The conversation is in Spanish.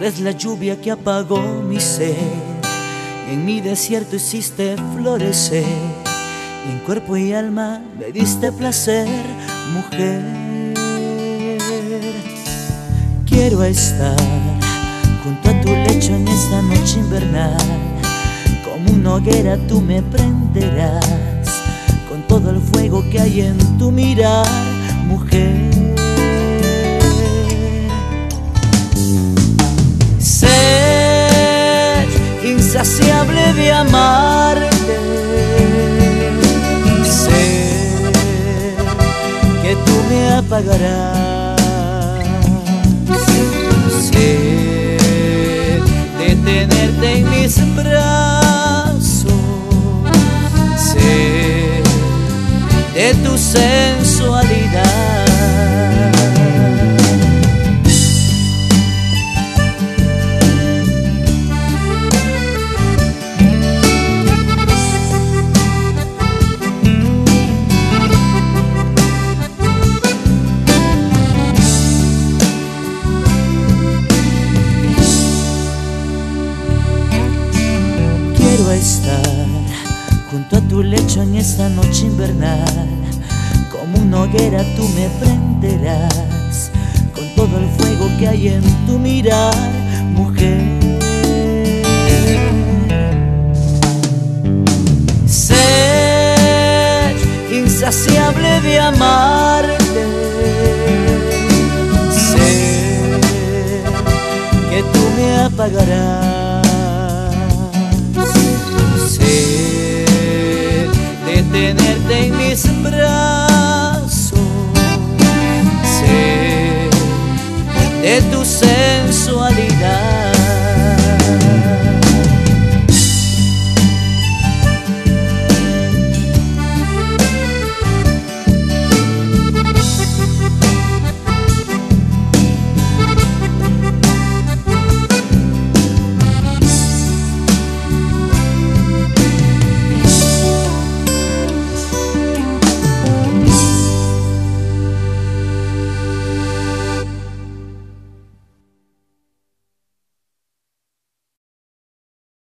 Eres la lluvia que apagó mi sed. En mi desierto hiciste florecer. Y en cuerpo y alma me diste placer, mujer. Quiero estar junto a tu lecho en esta noche invernal. Como una hoguera tú me prenderás con todo el fuego que hay en tu mirar, mujer. Me apagarás. Sé de tenerte en mis brazos. Sé de tu sensualidad. Lecho en esta noche invernal. Como una hoguera tú me prenderás con todo el fuego que hay en tu mirar, mujer. Ser insaciable de amarte. Sé que tú me apagarás.